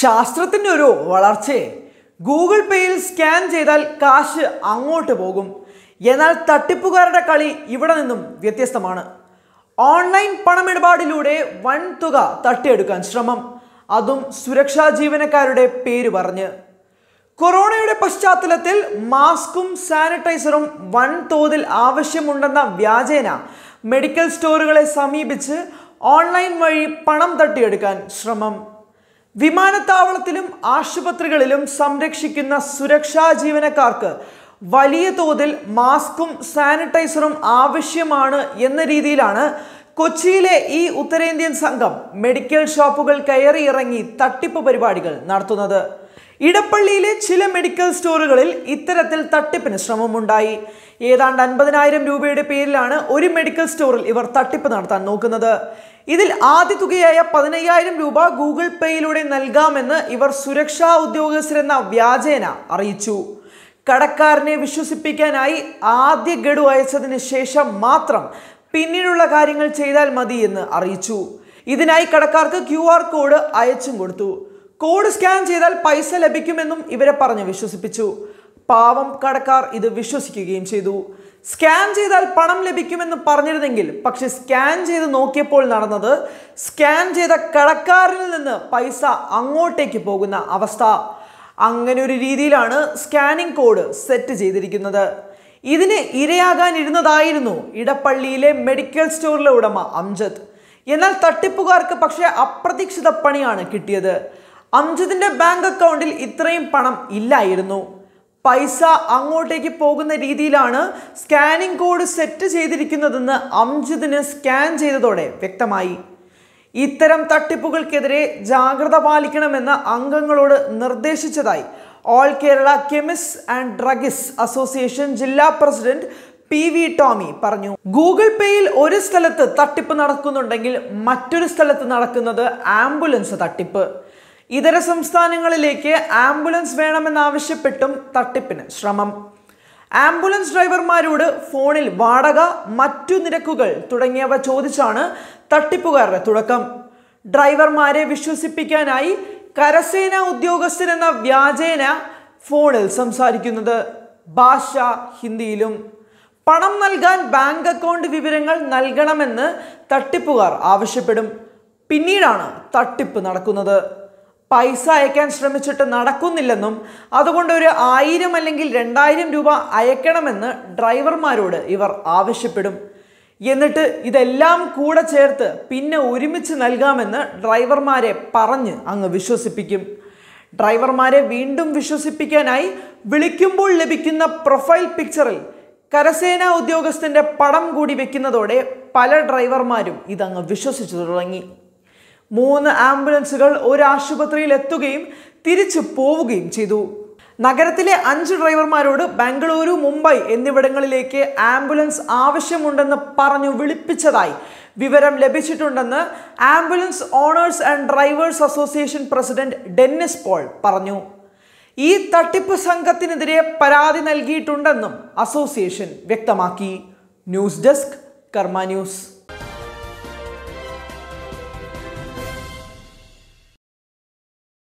ശാസ്ത്രത്തിന്റെ ഒരു വളർച്ചയെ ഗൂഗിൾ പേയിൽ സ്കാൻ ചെയ്താൽ കാശ് അങ്ങോട്ട് പോകും. എന്നാൽ തട്ടിപ്പുകാരുടെ കളി ഇവിടെ നിന്നും വ്യത്യസ്തമാണ്. ഓൺലൈൻ പണമിടപാടിലൂടെ വൻ തുക തട്ടിയെടുക്കാൻ ശ്രമം. അതും സുരക്ഷാ ജീവനക്കാരുടെ പേര് പറഞ്ഞ്. കൊറോണയുടെ പശ്ചാത്തലത്തിൽ മാസ്കും സാനിറ്റൈസറും വൻതോതിൽ ആവശ്യമുണ്ടെന്ന വ്യാജേന മെഡിക്കൽ സ്റ്റോറുകളെ സമീപിച്ച് ഓൺലൈൻ വഴി പണം തട്ടിയെടുക്കാൻ ശ്രമം. വിമാനത്താവളത്തിലും ആശുപത്രികളിലും സംരക്ഷിക്കുന്ന സുരക്ഷാ ജീവനക്കാർക്ക് വലിയ തോതിൽ മാസ്കും സാനിറ്റൈസറും ആവശ്യമാണ് എന്ന രീതിയിലാണ് കൊച്ചിയിലെ ഈ ഉത്തരേന്ത്യൻ സംഘം മെഡിക്കൽ ഷോപ്പുകൾ കയറിയിറങ്ങി തട്ടിപ്പ് പരിപാടികൾ നടത്തുന്നത്. ഇടപ്പള്ളിയിലെ ചില മെഡിക്കൽ സ്റ്റോറുകളിൽ ഇത്തരത്തിൽ തട്ടിപ്പിന് ശ്രമമുണ്ടായി. ഏതാണ്ട് അൻപതിനായിരം രൂപയുടെ പേരിലാണ് ഒരു മെഡിക്കൽ സ്റ്റോറിൽ ഇവർ തട്ടിപ്പ് നടത്താൻ നോക്കുന്നത്. ഇതിൽ ആദ്യ തുകയായ പതിനയ്യായിരം രൂപ ഗൂഗിൾ പേയിലൂടെ നൽകാമെന്ന് ഇവർ സുരക്ഷാ ഉദ്യോഗസ്ഥരെന്ന വ്യാജേന അറിയിച്ചു. കടക്കാരനെ വിശ്വസിപ്പിക്കാനായി ആദ്യ ഗഡു അയച്ചതിന് ശേഷം മാത്രം പിന്നീടുള്ള കാര്യങ്ങൾ ചെയ്താൽ മതി എന്ന് അറിയിച്ചു. ഇതിനായി കടക്കാർക്ക് ക്യു കോഡ് അയച്ചും കൊടുത്തു. കോഡ് സ്കാൻ ചെയ്താൽ പൈസ ലഭിക്കുമെന്നും ഇവരെ പറഞ്ഞ് വിശ്വസിപ്പിച്ചു. പാവം കടക്കാർ ഇത് വിശ്വസിക്കുകയും ചെയ്തു. സ്കാൻ ചെയ്താൽ പണം ലഭിക്കുമെന്ന് പറഞ്ഞിരുന്നെങ്കിൽ പക്ഷെ സ്കാൻ ചെയ്ത് നോക്കിയപ്പോൾ നടന്നത് സ്കാൻ ചെയ്ത കടക്കാരിൽ നിന്ന് പൈസ അങ്ങോട്ടേക്ക് പോകുന്ന അവസ്ഥ. അങ്ങനെ ഒരു രീതിയിലാണ് സ്കാനിംഗ് കോഡ് സെറ്റ് ചെയ്തിരിക്കുന്നത്. ഇതിന് ഇരയാകാനിരുന്നതായിരുന്നു ഇടപ്പള്ളിയിലെ മെഡിക്കൽ സ്റ്റോറിലെ ഉടമ അംജദ്. എന്നാൽ തട്ടിപ്പുകാർക്ക് പക്ഷേ അപ്രതീക്ഷിത പണിയാണ് കിട്ടിയത്. അംജദിന്റെ ബാങ്ക് അക്കൗണ്ടിൽ ഇത്രയും പണം ഇല്ലായിരുന്നു. പൈസ അങ്ങോട്ടേക്ക് പോകുന്ന രീതിയിലാണ് സ്കാനിംഗ് കോഡ് സെറ്റ് ചെയ്തിരിക്കുന്നതെന്ന് അംജിദിന് സ്കാൻ ചെയ്തതോടെ വ്യക്തമായി. ഇത്തരം തട്ടിപ്പുകൾക്കെതിരെ ജാഗ്രത പാലിക്കണമെന്ന് അംഗങ്ങളോട് നിർദ്ദേശിച്ചതായി all Kerala chemist and druggists association ജില്ലാ പ്രസിഡന്റ് പി വി ടോമി പറഞ്ഞു. ഗൂഗിൾ പേയിൽ ഒരു സ്ഥലത്ത് തട്ടിപ്പ് നടക്കുന്നുണ്ടെങ്കിൽ മറ്റൊരു സ്ഥലത്ത് നടക്കുന്നത് ആംബുലൻസ് തട്ടിപ്പ്. ഇതര സംസ്ഥാനങ്ങളിലേക്ക് ആംബുലൻസ് വേണമെന്നാവശ്യപ്പെട്ടും തട്ടിപ്പിന് ശ്രമം. ആംബുലൻസ് ഡ്രൈവർമാരോട് ഫോണിൽ വാടക മറ്റു നിരക്കുകൾ തുടങ്ങിയവ ചോദിച്ചാണ് തട്ടിപ്പുകാരുടെ തുടക്കം. ഡ്രൈവർമാരെ വിശ്വസിപ്പിക്കാനായി കരസേന ഉദ്യോഗസ്ഥരെന്ന വ്യാജേന ഫോണിൽ സംസാരിക്കുന്നത്. ഭാഷ ഹിന്ദിയിലും. പണം നൽകാൻ ബാങ്ക് അക്കൗണ്ട് വിവരങ്ങൾ നൽകണമെന്ന് തട്ടിപ്പുകാർ ആവശ്യപ്പെടും. പിന്നീടാണ് തട്ടിപ്പ് നടക്കുന്നത്. പൈസ അയക്കാൻ ശ്രമിച്ചിട്ട് നടക്കുന്നില്ലെന്നും അതുകൊണ്ട് ഒരു ആയിരം അല്ലെങ്കിൽ രണ്ടായിരം രൂപ അയക്കണമെന്ന് ഡ്രൈവർമാരോട് ഇവർ ആവശ്യപ്പെടും. എന്നിട്ട് ഇതെല്ലാം കൂടെ ചേർത്ത് പിന്നെ ഒരുമിച്ച് നൽകാമെന്ന് ഡ്രൈവർമാരെ പറഞ്ഞ് അങ്ങ് വിശ്വസിപ്പിക്കും. ഡ്രൈവർമാരെ വീണ്ടും വിശ്വസിപ്പിക്കാനായി വിളിക്കുമ്പോൾ ലഭിക്കുന്ന പ്രൊഫൈൽ പിക്ചറിൽ കരസേനാ ഉദ്യോഗസ്ഥന്റെ പടം കൂടി വെക്കുന്നതോടെ പല ഡ്രൈവർമാരും ഇതങ്ങ് വിശ്വസിച്ചു തുടങ്ങി. മൂന്ന് ആംബുലൻസുകൾ ഒരു ആശുപത്രിയിൽ എത്തുകയും തിരിച്ചു പോവുകയും ചെയ്തു. നഗരത്തിലെ അഞ്ച് ഡ്രൈവർമാരോട് ബംഗളൂരു മുംബൈ എന്നിവിടങ്ങളിലേക്ക് ആംബുലൻസ് ആവശ്യമുണ്ടെന്ന് പറഞ്ഞു വിളിപ്പിച്ചതായി വിവരം ലഭിച്ചിട്ടുണ്ടെന്ന് ambulance owners and drivers association president Dennis Paul പറഞ്ഞു. ഈ തട്ടിപ്പ് സംഘത്തിനെതിരെ പരാതി നൽകിയിട്ടുണ്ടെന്നും അസോസിയേഷൻ വ്യക്തമാക്കി. News desk Karma news.